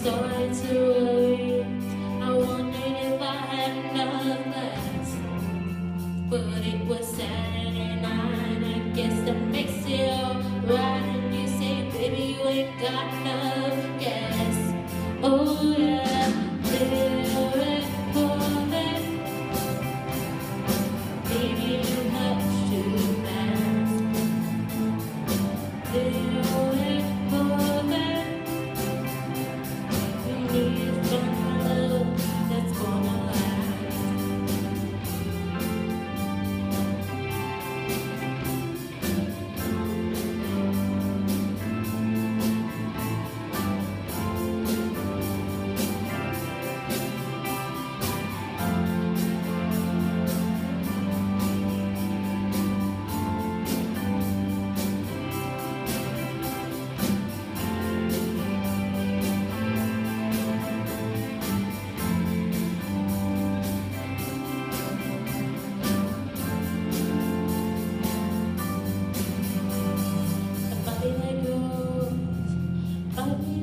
started to worry. I wondered if I had enough left. But it was Saturday night, I guess that makes it alright. And you say, baby, you ain't got enough gas. Oh Amém.